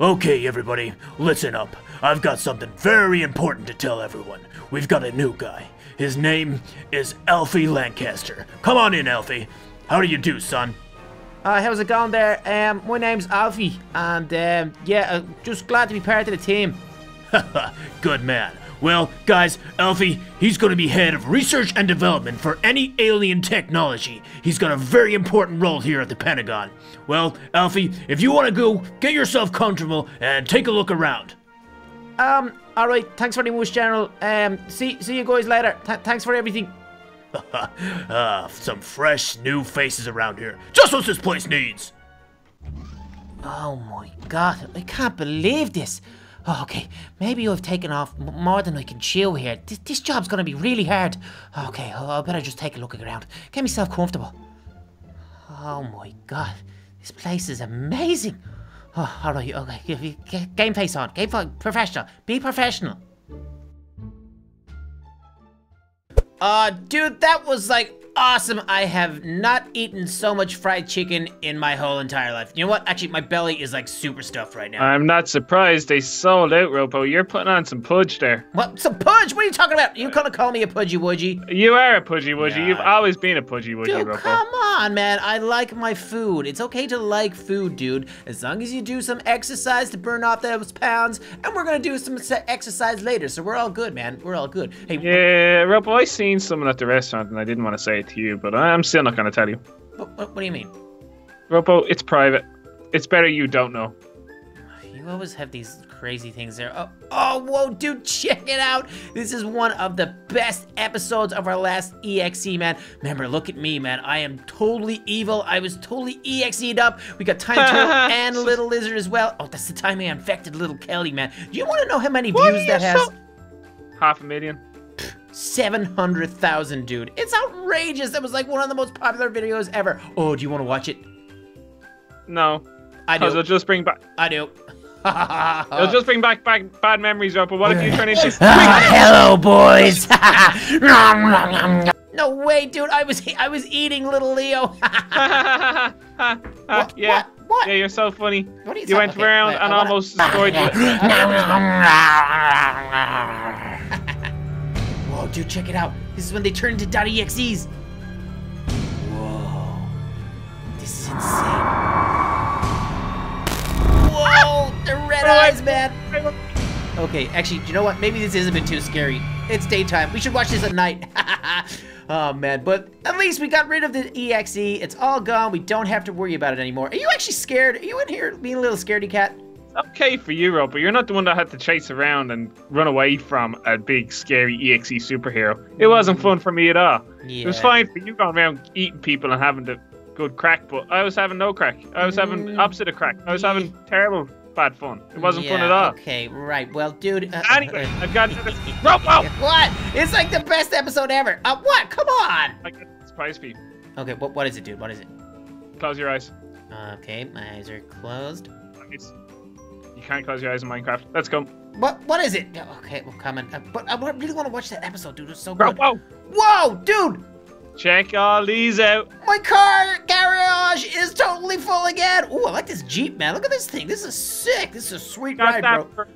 Okay, everybody, listen up. I've got something very important to tell everyone. We've got a new guy. His name is Alfie Lancaster. Come on in, Alfie. How do you do, son? Uh, how's it going there? Um, my name's Alfie, and um, yeah, uh, just glad to be part of the team. Good man. Well, guys, Alfie, he's going to be head of research and development for any alien technology. He's got a very important role here at the Pentagon. Well, Alfie, if you want to go, get yourself comfortable and take a look around. Um, all right. Thanks very much, General. Um, see, see you guys later. Th- thanks for everything. Ah, some fresh new faces around here. Just what this place needs. Oh my God! I can't believe this. Oh, okay, maybe I've taken off more than I can chew here. This, this job's gonna be really hard. Okay, oh, I better just take a look around. Get myself comfortable. Oh my God, this place is amazing. Oh, all right, okay. Game face on. Game face. Professional. Be professional. Uh, dude, that was like awesome. I have not eaten so much fried chicken in my whole entire life. You know what? Actually, my belly is like super stuffed right now. I'm not surprised they sold out, Ropo. You're putting on some pudge there. what? Some pudge? What are you talking about? You gonna call me a pudgy wudgy? You are a pudgy wudgy. Yeah. You've always been a pudgy wudgy, Dude, Ropo. come on, man. I like my food. It's okay to like food, dude. As long as you do some exercise to burn off those pounds, and we're gonna do some exercise later, so we're all good, man. We're all good. Hey, Yeah, Ropo, I seen someone at the restaurant and I didn't want to say it to you, but I'm still not going to tell you. what, what, what do you mean? Ropo, it's private. It's better you don't know. You always have these crazy things there. Oh, oh, whoa, dude, check it out. This is one of the best episodes of our last EXE, man. Remember, look at me, man. I am totally evil. I was totally EXE'd up. We got Tiny Turtle and Little Lizard as well. Oh, that's the time I infected Little Kelly, man. Do you want to know how many What views that has? Half a million. 700,000, dude. It's outrageous. That was like one of the most popular videos ever. Oh, do you want to watch it? No. I Because do. it'll just bring back. I do. It'll just bring back, back bad memories, Ropo. What if you turn into? Ah, hello, boys. no way, dude. I was I was eating little Leo. yeah. what? What? Yeah, you're so funny. What are you You went talking- around wait, and wanna- almost destroyed. Whoa, dude, check it out. This is when they turn into .exes. Whoa. This is insane. Whoa, the red oh, eyes, man. Okay, actually, you know what? Maybe this is a bit too scary. It's daytime. We should watch this at night. oh, man. But at least we got rid of the EXE. It's all gone. We don't have to worry about it anymore. Are you actually scared? Are you in here being a little scaredy cat? Okay for you, Rob, but you're not the one that had to chase around and run away from a big, scary EXE superhero. It wasn't fun for me at all. Yeah. It was fine for you going around eating people and having the good crack, but I was having no crack. I was having Mm. opposite of crack. I was having terrible bad fun. It wasn't fun at all. Okay, right. Well, dude. Uh, Anyway, I've got another Ropo! What? It's like the best episode ever. Uh, what? Come on. I got surprise for you. Okay, what, what is it, dude? What is it? Close your eyes. Okay, my eyes are closed. Nice. Can't close your eyes in Minecraft. Let's go. What? What is it? Okay, well, come on. Uh, but I really want to watch that episode, dude. It's so good. Ropo! Whoa, dude! Check all these out. My car garage is totally full again. Ooh, I like this Jeep, man. Look at this thing. This is sick. This is a sweet Got ride, that bro. for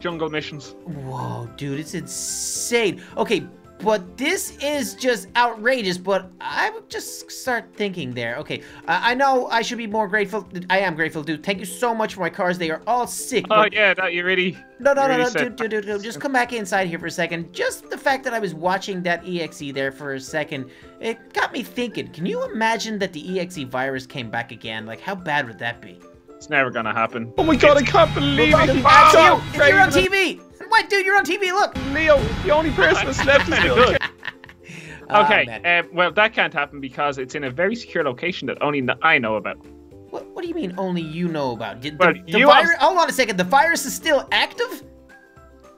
jungle missions. Whoa, dude, it's insane. Okay, but this is just outrageous. But I would just start thinking there. Okay, uh, I know I should be more grateful. I am grateful, dude. Thank you so much for my cars. They are all sick. Oh yeah, that you really. No, no, you no, really no, said- dude, dude, dude, dude, just come back inside here for a second. Just the fact that I was watching that EXE there for a second, it got me thinking. Can you imagine that the EXE virus came back again? Like, how bad would that be? It's never gonna happen. Oh my god, I can't believe it! That's you! It's- You're on TV! What, dude? You're on TV, look! Leo, the only person that's left is good. Ah, Okay, man. um, well, that can't happen because it's in a very secure location that only I know about. What, what do you mean only you know about? Did Well, the, the you virus... have- Hold on a second. The virus is still active?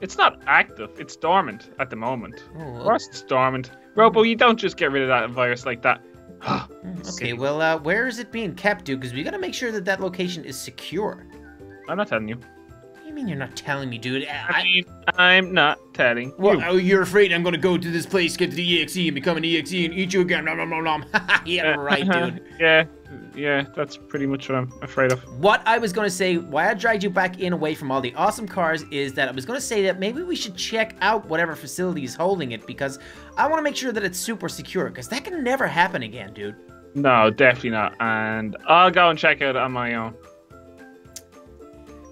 It's not active, it's dormant at the moment. Oh, Of course, it's dormant. Ropo, you don't just get rid of that virus like that. okay, well, uh, where is it being kept, dude? Because we gotta make sure that that location is secure. I'm not telling you. What do you mean you're not telling me, dude? I I, mean, I'm not telling What? you. Oh, you're afraid I'm gonna go to this place, get to the EXE, and become an EXE and eat you again? Nom nom nom nom. yeah, right, dude. yeah, Yeah, that's pretty much what I'm afraid of. What I was going to say, why I dragged you back in away from all the awesome cars, is that I was going to say that maybe we should check out whatever facility is holding it because I want to make sure that it's super secure because that can never happen again, dude. No, definitely not. And I'll go and check it on my own.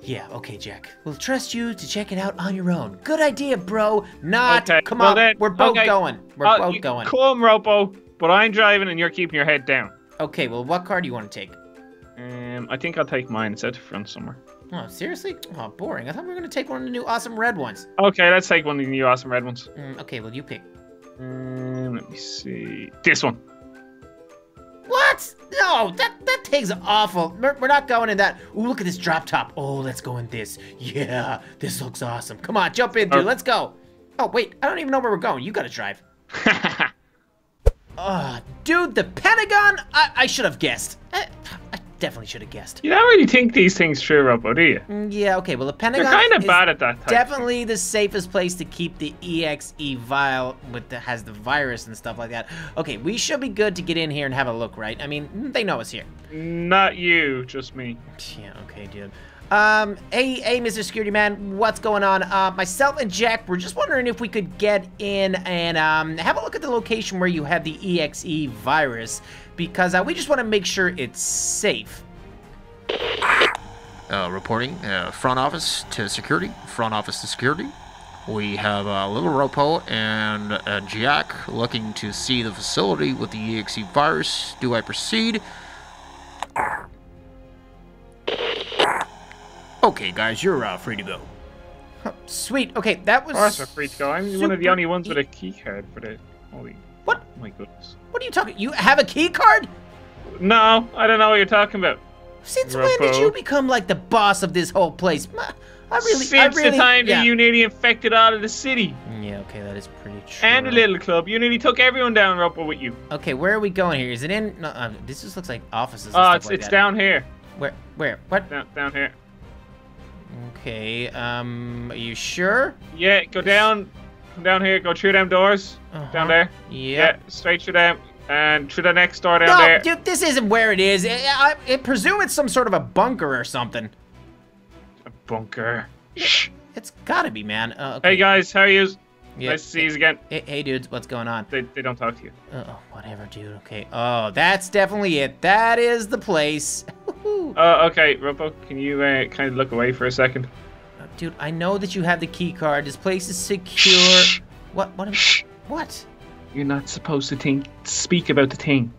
Yeah, okay, Jack. We'll trust you to check it out on your own. Good idea, bro. Not. Okay, Come well on. then- We're both okay. going. We're Uh, both going. Come, Ropo, but I'm driving and you're keeping your head down. Okay, well, what car do you want to take? Um, I think I'll take mine. It's out front somewhere. Oh, seriously? Oh, boring. I thought we were going to take one of the new awesome red ones. Okay, let's take one of the new awesome red ones. Mm, okay, well, you pick. Um, let me see. This one. What? No, that that thing's awful. We're, we're not going in that. Ooh, look at this drop top. Oh, let's go in this. Yeah, this looks awesome. Come on, jump in, dude. Oh. Let's go. Oh, wait, I don't even know where we're going. You gotta drive. Oh, dude, the Pentagon? I, I should have guessed. Uh, Definitely should have guessed. you don't really think these things through, Ropo, do you? Mm, Yeah, okay, well, the They're Pentagon kind of is bad at that. Definitely the safest place to keep the EXE vial with the has the virus and stuff like that. Okay, we should be good to get in here and have a look, right? I mean, they know us here. Not you, just me. Yeah, okay, dude. Um, hey, hey, Mr. Security Man, what's going on? Uh, myself and Jack, we're just wondering if we could get in and, um, have a look at the location where you have the EXE virus, because, uh, we just want to make sure it's safe. Uh, reporting uh, front office to security, front office to security. We have uh, Little Ropo and uh, Jack looking to see the facility with the EXE virus. Do I proceed? Okay, guys, you're uh, free to go. Sweet, okay, that was... Of course, we're free to go. I'm one of the only ones with a key card for the. Holy. What? My goodness. What are you talking? You have a key card? No, I don't know what you're talking about. Since when did you become, like, the boss of this whole place? I really, Since I really, the time yeah. that you nearly infected all of the city Yeah, okay, that is pretty true. and the little club, you nearly took everyone down, Ropo, with you. Okay, where are we going here? Is it in? No, uh, this just looks like offices. Oh, it's like it's that. down here, Where? Where? What? down down here. Okay. Um. Are you sure? Yeah, go down, down here, go through them doors, Uh-huh. down there. Yeah. Yeah, straight through them, and through the next door down No, there. dude, this isn't where it is. I, I, I presume it's some sort of a bunker or something. A bunker. Shh. It's gotta be, man. Uh, okay. Hey guys, how are you? Yeah. Nice to see you again. Hey, hey, dudes, what's going on? They, they don't talk to you. Uh, oh, whatever, dude. Okay. Oh, that's definitely it. That is the place. Uh, okay, Ropo, can you uh, kind of look away for a second? Dude, I know that you have the key card. This place is secure. What? What? am- What? You're not supposed to think, speak about the thing.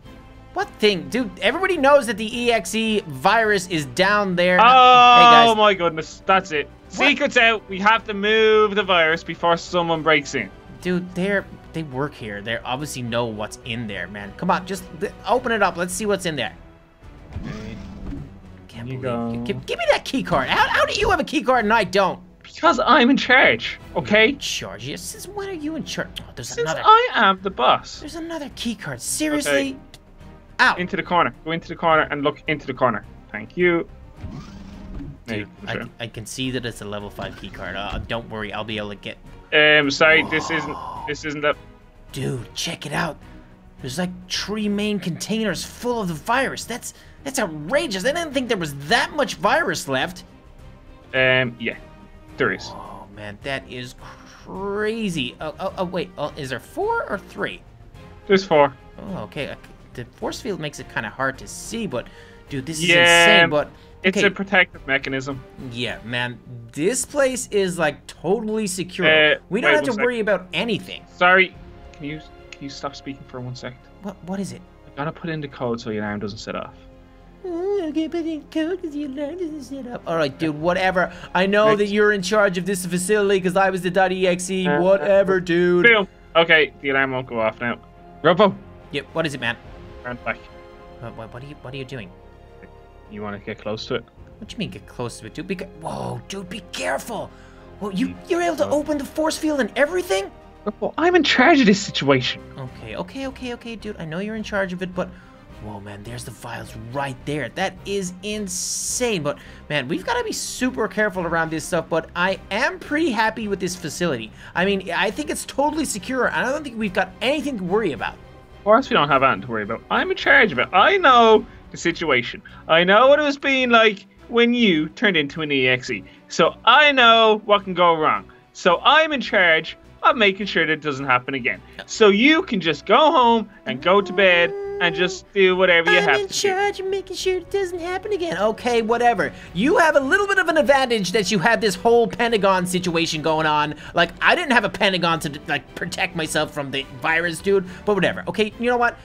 What thing? Dude, everybody knows that the EXE virus is down there. Oh hey, my goodness, that's it. Secret's out. We have to move the virus before someone breaks in. Dude, they're they work here. They obviously know what's in there, man. Come on, just open it up. Let's see what's in there. Can't You believe. go. Give, give me that key card. How, how do you have a key card and I don't? Because I'm in charge, okay? Charge you. Since when are you in charge? Oh, there's Since another. I am the boss. There's another key card. Seriously? Out. Into the corner. Go into the corner and look into the corner. Thank you. Dude, Hey, I, I can see that it's a level five key card. Uh, don't worry, I'll be able to get. Um, sorry, this isn't. This isn't the. Dude, check it out. There's like three main containers full of the virus. That's that's outrageous. I didn't think there was that much virus left. Um, yeah, there is. Oh man, that is crazy. Oh, oh, oh wait. Oh, is there four or three? There's four. Oh, okay. The force field makes it kind of hard to see, but dude, this is insane. But It's a protective mechanism. yeah, man, this place is like totally secure. Uh, we don't wait have to worry about anything. Sorry, can you can you stop speaking for one second? What? What is it? I gotta put in the code so your alarm doesn't set off. Oh, Okay, put in the code because your alarm doesn't set up. All right, dude. Whatever. I know Next. that you're in charge of this facility because I was the .exe. Uh, uh Whatever, uh, dude. Boom. Okay, the alarm won't go off now. Ropo, Yep. What is it, man? turn back. What, what, what are you? What are you doing? You want to get close to it? What do you mean get close to it, dude? Be Whoa, dude, be careful. Well, you mm. you're able to open the force field and everything? Ropo, I'm in charge of this situation. Okay, okay, okay, okay, dude. I know you're in charge of it, but whoa, man, there's the files right there. That is insane. But man, we've got to be super careful around this stuff. But I am pretty happy with this facility. I mean, I think it's totally secure, and I don't think we've got anything to worry about. Of course, we don't have anything to worry about. I'm in charge of it. I know the situation. I know what it was being like when you turned into an EXE. So I know what can go wrong. So I'm in charge of making sure that doesn't happen again. So you can just go home and go to bed and just do whatever you I'm have in to do. charge of making sure it doesn't happen again. Okay, whatever. You have a little bit of an advantage that you had this whole Pentagon situation going on. Like, I didn't have a Pentagon to, like, protect myself from the virus, dude. But whatever. Okay, you know what?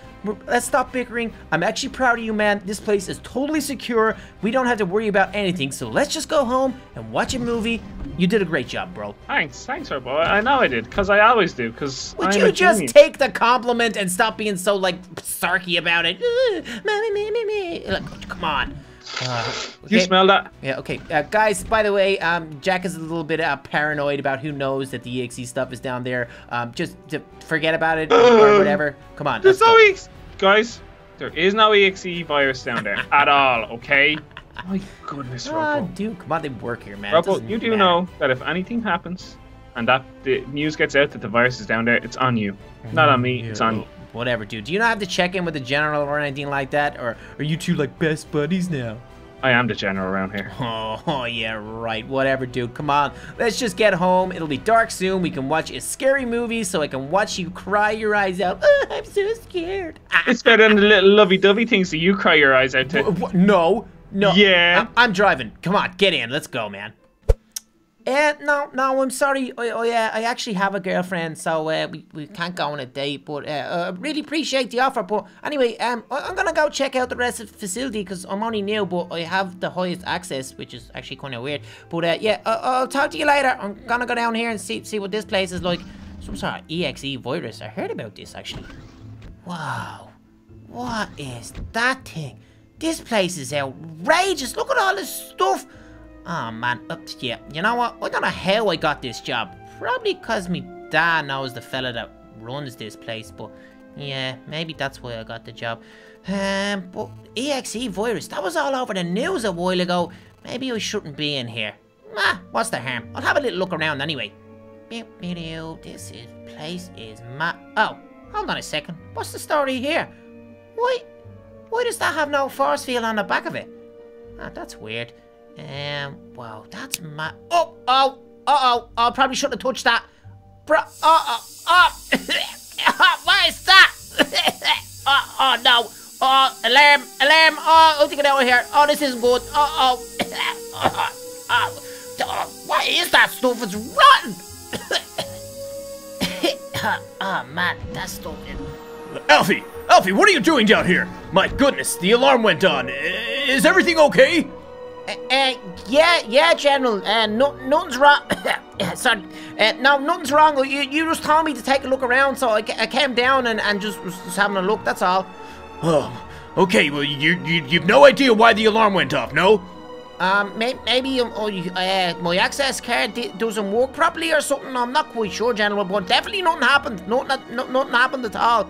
Let's stop bickering. I'm actually proud of you, man. This place is totally secure. We don't have to worry about anything. So let's just go home and watch a movie. You did a great job, bro. Thanks, thanks, Turbo. I know I did, because I always do, because Would I'm you just take the compliment and stop being so like sarky about it? Like, come on. Uh, You smell that? Yeah, okay. Uh, guys, by the way, um, Jack is a little bit uh, paranoid about who knows that the EXE stuff is down there. Um, just to forget about it or whatever. Come on. There's let's no go. EX... Guys, there is no EXE virus down there at all, okay? My goodness, Ah, Ropo. dude, come on, they work here, man. It Ropo, you do matter. know that if anything happens and that the news gets out that the virus is down there, it's on you. Not on me, it's on you. Whatever, dude. Do you not have to check in with the general or anything like that? Or are you two like best buddies now? I am the general around here. Oh, oh, yeah, right. Whatever, dude. Come on. Let's just get home. It'll be dark soon. We can watch a scary movie so I can watch you cry your eyes out. Oh, I'm so scared. Ah, It's better than the little lovey-dovey things that you cry your eyes out to. no. No. Yeah. I'm, I'm driving. Come on, get in. Let's go, man. Uh, no, no, I'm sorry. I, I, uh, I actually have a girlfriend, so uh, we, we can't go on a date. But uh, uh, really appreciate the offer. But anyway, um, I, I'm gonna go check out the rest of the facility because I'm only new, but I have the highest access, which is actually kind of weird. But uh, yeah, uh, I'll talk to you later. I'm gonna go down here and see see what this place is like. Some sort of EXE virus. I heard about this actually. Wow, what is that thing? This place is outrageous. Look at all this stuff. Oh man, uh, yeah. You know what? I don't know how I got this job. Probably because me dad knows the fella that runs this place. But yeah, maybe that's why I got the job. Um, but EXE virus, that was all over the news a while ago. Maybe I shouldn't be in here. Ah, what's the harm? I'll have a little look around anyway. Video. This is place is ma. Oh, hold on a second. What's the story here? Why? Why does that have no force field on the back of it? Ah, that's weird. Um, wow, that's ma- Oh, oh, uh-oh. I probably shouldn't have touched that. Bro, uh-oh, oh. what is that? oh, oh, no. Oh, alarm, alarm. Oh, I'll take it out of here. Oh, this isn't good. Uh-oh. oh, oh, oh, what is that stuff? It's rotten. oh, man, that stuff is... Alfie! Alfie, what are you doing down here? My goodness, the alarm went on. Is everything okay? Uh, uh, yeah, yeah, General. Uh, no, nothing's wrong. Sorry. Uh, no, nothing's wrong. You, you just told me to take a look around, so I, I came down and, and just was just having a look. That's all. Oh, okay, well, you, you, you've no idea why the alarm went off, no? Um, may, maybe um, oh, uh, my access card doesn't work properly or something. I'm not quite sure, General, but definitely nothing happened. Nothing, no, nothing happened at all.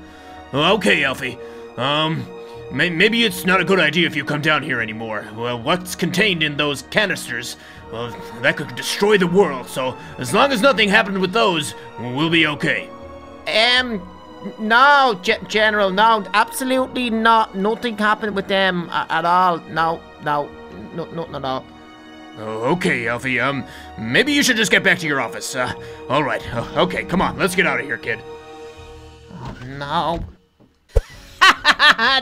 Okay, Alfie. Um, maybe it's not a good idea if you come down here anymore. Well, what's contained in those canisters? Well, that could destroy the world, so as long as nothing happened with those, we'll be okay. Um, no, Ge- General, no, absolutely not. Nothing happened with them at all. No, no, no, nothing at all. Oh, okay, Alfie, um, maybe you should just get back to your office. Uh, alright, uh, okay, come on, let's get out of here, kid. No.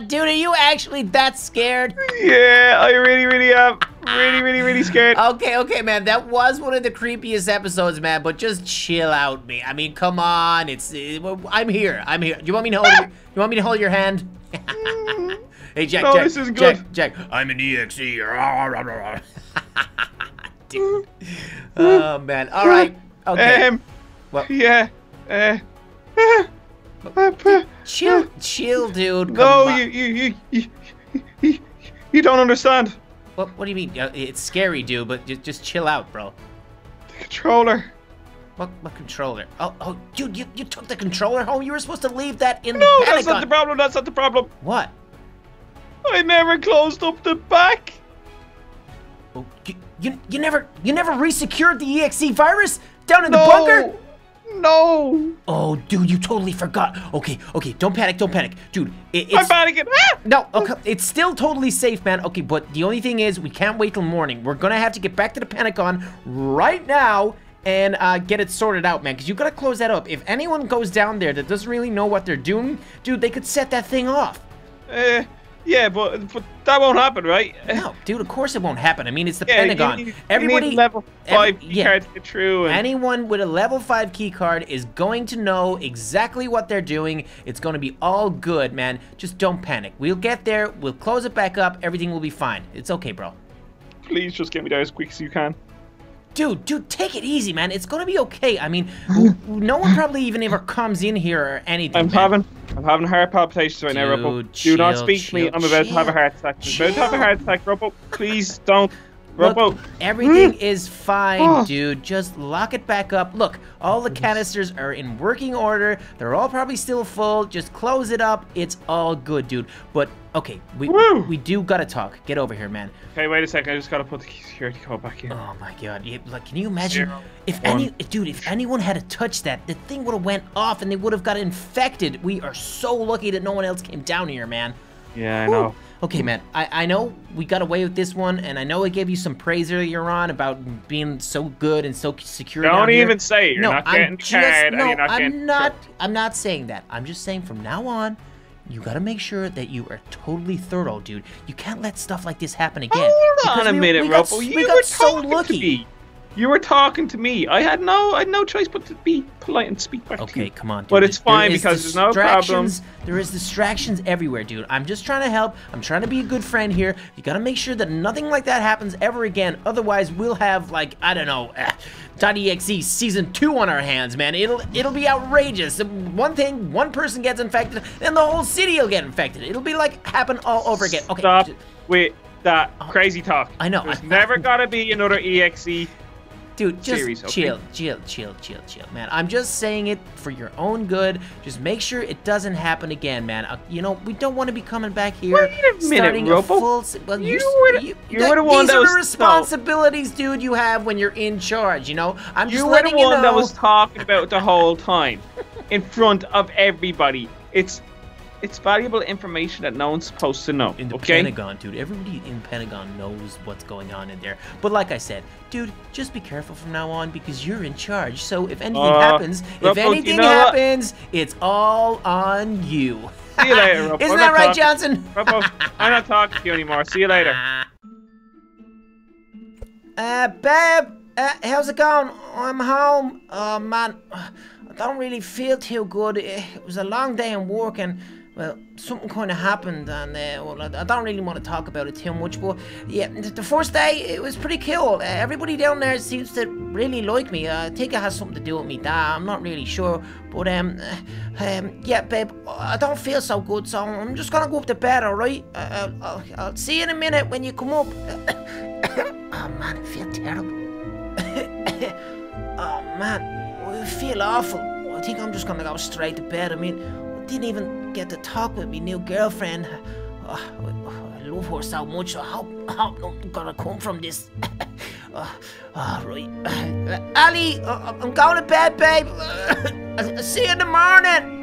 Dude, are you actually that scared? Yeah, I really, really am. Really, really, really scared. Okay, okay, man. That was one of the creepiest episodes, man. But just chill out, me. I mean, come on. It's uh, I'm here. I'm here. You want me to hold? your, you want me to hold your hand? hey, Jack. No, Jack, this Jack, good. Jack. I'm an EXE. Dude. Oh man. All right. Okay. Um, What? yeah. Uh, uh, chill, chill, dude. Come no, you, you, you, you, you, don't understand. What? What do you mean? Uh, It's scary, dude. But just, just chill out, bro. The controller. What? What controller? Oh, oh, dude, you, you took the controller home. You were supposed to leave that in No, the that's not the problem. That's not the problem. What? I never closed up the back. Oh, you, you, you never you never resecured the EXE virus down in the No. bunker? No. Oh, dude, you totally forgot. Okay, okay, don't panic, don't panic. Dude, it, I'm it's... panicking. Ah! No, okay, it's still totally safe, man. Okay, but the only thing is, we can't wait till morning. We're gonna have to get back to the Pentagon right now and uh, get it sorted out, man. Because you gotta close that up. If anyone goes down there that doesn't really know what they're doing, dude, they could set that thing off. Uh, yeah, but but that won't happen, right? No, dude, of course it won't happen. I mean, it's the Yeah, Pentagon. You need, Everybody, you need level every- five yeah. card to through. And, Anyone with a level 5 key card is going to know exactly what they're doing. It's going to be all good, man. Just don't panic. We'll get there. We'll close it back up. Everything will be fine. It's okay, bro. please just get me there as quick as you can. Dude, dude, take it easy, man. It's going to be okay. I mean, no one probably even ever comes in here or anything. I'm man. having I'm having heart palpitations right now, Dude, Ropo. Do not chill, speak to me. I'm about to have a heart attack. I'm about to have a heart attack, Ropo. Please don't. Look, everything hmm. is fine, dude. Just lock it back up. Look, all the canisters are in working order. They're all probably still full. Just close it up. It's all good, dude. But okay, we Woo. we do gotta talk. Get over here, man. Okay, wait a second. I just gotta put the security code back in. Oh my god. Yeah, like, can you imagine Zero, if one. any dude, if anyone had to touch that, the thing would have went off and they would have got infected. We are so lucky that no one else came down here, man. Yeah, I know. Okay, man. I, I know we got away with this one, and I know I gave you some praise earlier on about being so good and so secure. Don't down here. even say it. You're no, not I'm just card no, not I'm not. trouble. I'm not saying that. I'm just saying from now on, you got to make sure that you are totally thorough, dude. You can't let stuff like this happen again. Hold on because a we- minute, we got, Ropo. we You got were so lucky. You were talking to me. I had no, I had no choice but to be polite and speak back to you. Okay, come on, dude. But it's fine is because there's no problem. There is distractions everywhere, dude. I'm just trying to help. I'm trying to be a good friend here. You gotta make sure that nothing like that happens ever again. Otherwise, we'll have like I don't know, eh, .exe season two on our hands, man. It'll it'll be outrageous. One thing, one person gets infected, then the whole city will get infected. It'll be like happen all over again. Okay. Stop with that crazy talk. I know, There's I- never gotta be another EXE. Dude, just series, okay? chill, chill, chill, chill, chill, man. I'm just saying it for your own good. Just make sure it doesn't happen again, man. Uh, you know, we don't want to be coming back here. Wait a minute, starting a Ropo. full. Well, You you, were the- you, you were the one These that are the responsibilities, dude. You have when you're in charge. You know, I'm just You were the letting you one know. that was talking about the whole time, in front of everybody. It's, it's valuable information that no one's supposed to know. in the okay. Pentagon, dude. Everybody in Pentagon knows what's going on in there. But like I said, dude, just be careful from now on because you're in charge. So if anything Uh, happens, if Rocco, you anything know what? happens, it's all on you. See you later, Rocco. Isn't that right, talking- Johnson? Ropo, I'm not talking to you anymore. See you later. Uh, babe, uh, how's it going? I'm home. Oh, man, I don't really feel too good. It it was a long day in work and, well, something kind of happened and, uh, well, I don't really want to talk about it too much, but, yeah, th- the first day, it was pretty cool. Uh, everybody down there seems to really like me. Uh, I think it has something to do with me dad. I'm not really sure, but, um, um, yeah, babe, I don't feel so good, so I'm just gonna go up to bed, alright? Uh, I'll, I'll, I'll see you in a minute when you come up. oh, man, I feel terrible. oh man, I feel awful. I think I'm just gonna go straight to bed. I mean, I didn't even get to talk with my new girlfriend. Oh, I, I love her so much. I hope, I hope nothing's gonna come from this. oh, oh, right. Ali, uh, I'm going to bed, babe. See you in the morning.